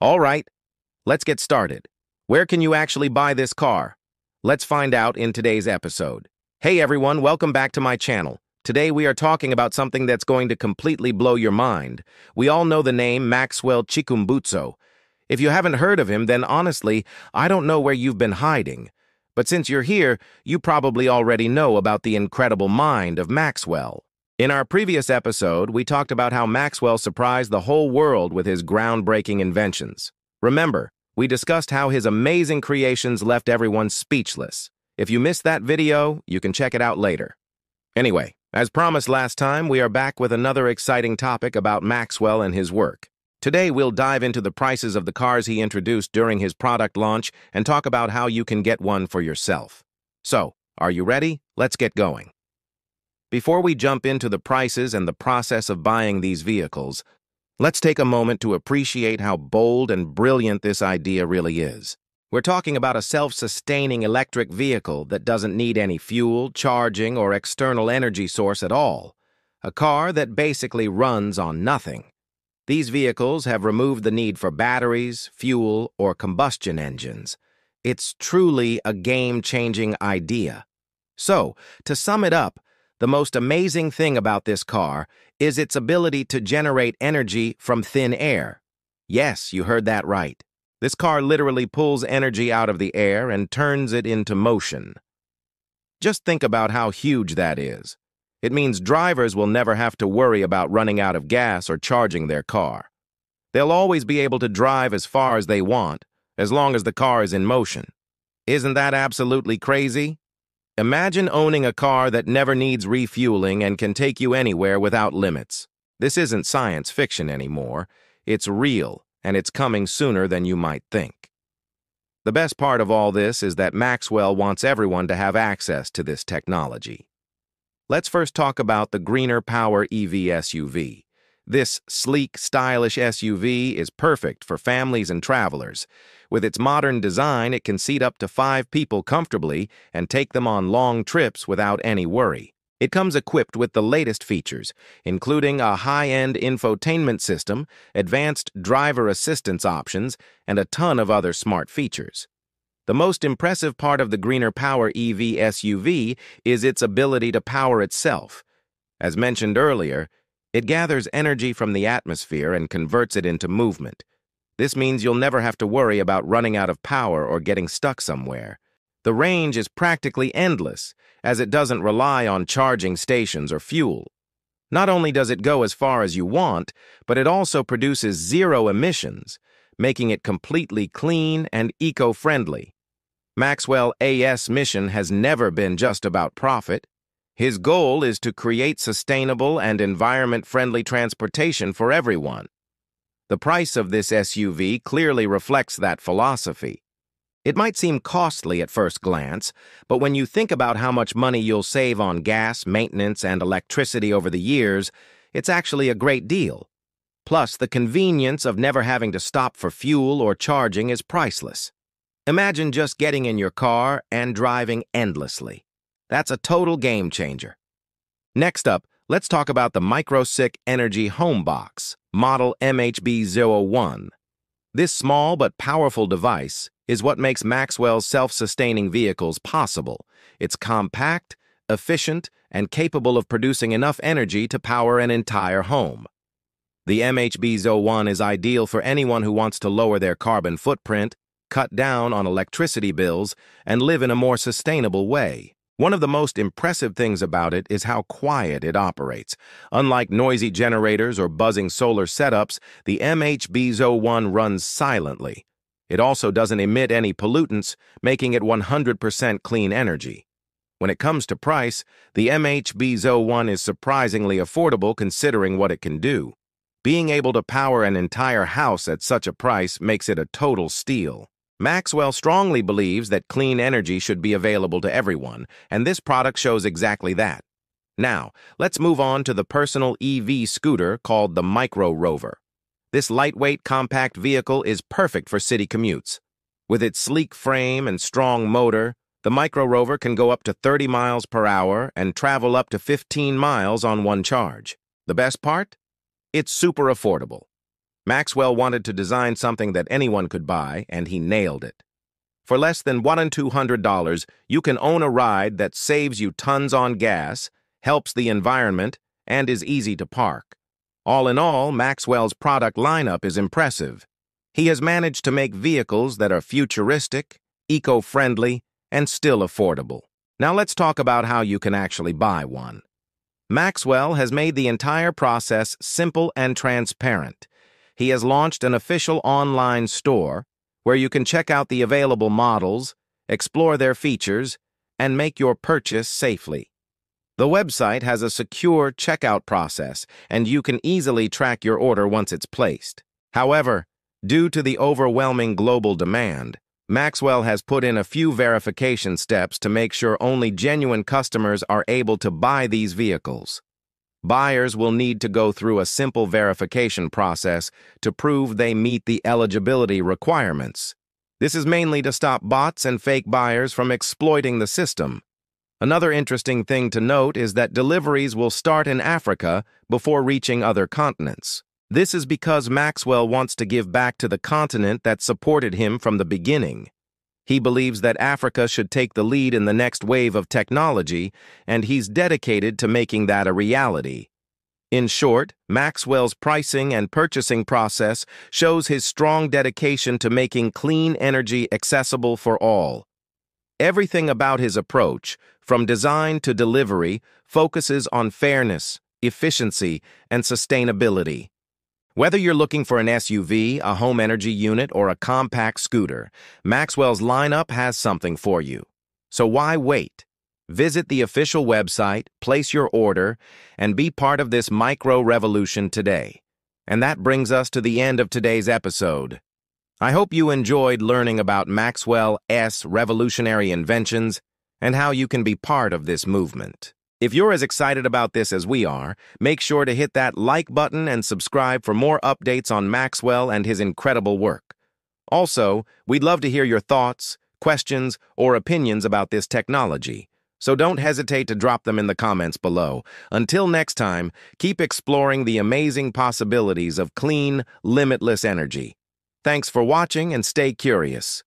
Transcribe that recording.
All right, let's get started. Where can you actually buy this car? Let's find out in today's episode. Hey everyone, welcome back to my channel. Today we are talking about something that's going to completely blow your mind. We all know the name Maxwell Chikumbutso. If you haven't heard of him, then honestly, I don't know where you've been hiding. But since you're here, you probably already know about the incredible mind of Maxwell. In our previous episode, we talked about how Maxwell surprised the whole world with his groundbreaking inventions. Remember, we discussed how his amazing creations left everyone speechless. If you missed that video, you can check it out later. Anyway, as promised last time, we are back with another exciting topic about Maxwell and his work. Today, we'll dive into the prices of the cars he introduced during his product launch and talk about how you can get one for yourself. So, are you ready? Let's get going. Before we jump into the prices and the process of buying these vehicles, let's take a moment to appreciate how bold and brilliant this idea really is. We're talking about a self-sustaining electric vehicle that doesn't need any fuel, charging, or external energy source at all. A car that basically runs on nothing. These vehicles have removed the need for batteries, fuel, or combustion engines. It's truly a game-changing idea. So, to sum it up, the most amazing thing about this car is its ability to generate energy from thin air. Yes, you heard that right. This car literally pulls energy out of the air and turns it into motion. Just think about how huge that is. It means drivers will never have to worry about running out of gas or charging their car. They'll always be able to drive as far as they want, as long as the car is in motion. Isn't that absolutely crazy? Imagine owning a car that never needs refueling and can take you anywhere without limits. This isn't science fiction anymore. It's real, and it's coming sooner than you might think. The best part of all this is that Maxwell wants everyone to have access to this technology. Let's first talk about the Greener Power EV SUV. This sleek, stylish SUV is perfect for families and travelers. With its modern design, it can seat up to five people comfortably and take them on long trips without any worry. It comes equipped with the latest features, including a high-end infotainment system, advanced driver assistance options, and a ton of other smart features. The most impressive part of the Greener Power EV SUV is its ability to power itself. As mentioned earlier, it gathers energy from the atmosphere and converts it into movement. This means you'll never have to worry about running out of power or getting stuck somewhere. The range is practically endless, as it doesn't rely on charging stations or fuel. Not only does it go as far as you want, but it also produces zero emissions, making it completely clean and eco-friendly. Maxwell AS mission has never been just about profit. His goal is to create sustainable and environment-friendly transportation for everyone. The price of this SUV clearly reflects that philosophy. It might seem costly at first glance, but when you think about how much money you'll save on gas, maintenance, and electricity over the years, it's actually a great deal. Plus, the convenience of never having to stop for fuel or charging is priceless. Imagine just getting in your car and driving endlessly. That's a total game changer. Next up, let's talk about the Microsonic Energy Home Box, model MHB01. This small but powerful device is what makes Maxwell's self-sustaining vehicles possible. It's compact, efficient, and capable of producing enough energy to power an entire home. The MHB01 is ideal for anyone who wants to lower their carbon footprint, cut down on electricity bills, and live in a more sustainable way. One of the most impressive things about it is how quiet it operates. Unlike noisy generators or buzzing solar setups, the MHB01 runs silently. It also doesn't emit any pollutants, making it 100% clean energy. When it comes to price, the MHB01 is surprisingly affordable considering what it can do. Being able to power an entire house at such a price makes it a total steal. Maxwell strongly believes that clean energy should be available to everyone, and this product shows exactly that. Now, let's move on to the personal EV scooter called the Micro Rover. This lightweight, compact vehicle is perfect for city commutes. With its sleek frame and strong motor, the Micro Rover can go up to 30 miles per hour and travel up to 15 miles on one charge. The best part? It's super affordable. Maxwell wanted to design something that anyone could buy, and he nailed it. For less than one hundred dollars, you can own a ride that saves you tons on gas, helps the environment, and is easy to park. All in all, Maxwell's product lineup is impressive. He has managed to make vehicles that are futuristic, eco-friendly, and still affordable. Now let's talk about how you can actually buy one. Maxwell has made the entire process simple and transparent. He has launched an official online store where you can check out the available models, explore their features, and make your purchase safely. The website has a secure checkout process, and you can easily track your order once it's placed. However, due to the overwhelming global demand, Maxwell has put in a few verification steps to make sure only genuine customers are able to buy these vehicles. Buyers will need to go through a simple verification process to prove they meet the eligibility requirements. This is mainly to stop bots and fake buyers from exploiting the system. Another interesting thing to note is that deliveries will start in Africa before reaching other continents. This is because Maxwell wants to give back to the continent that supported him from the beginning. He believes that Africa should take the lead in the next wave of technology, and he's dedicated to making that a reality. In short, Maxwell's pricing and purchasing process shows his strong dedication to making clean energy accessible for all. Everything about his approach, from design to delivery, focuses on fairness, efficiency, and sustainability. Whether you're looking for an SUV, a home energy unit, or a compact scooter, Maxwell's lineup has something for you. So why wait? Visit the official website, place your order, and be part of this micro-revolution today. And that brings us to the end of today's episode. I hope you enjoyed learning about Maxwell's revolutionary inventions and how you can be part of this movement. If you're as excited about this as we are, make sure to hit that like button and subscribe for more updates on Maxwell and his incredible work. Also, we'd love to hear your thoughts, questions, or opinions about this technology, so don't hesitate to drop them in the comments below. Until next time, keep exploring the amazing possibilities of clean, limitless energy. Thanks for watching and stay curious.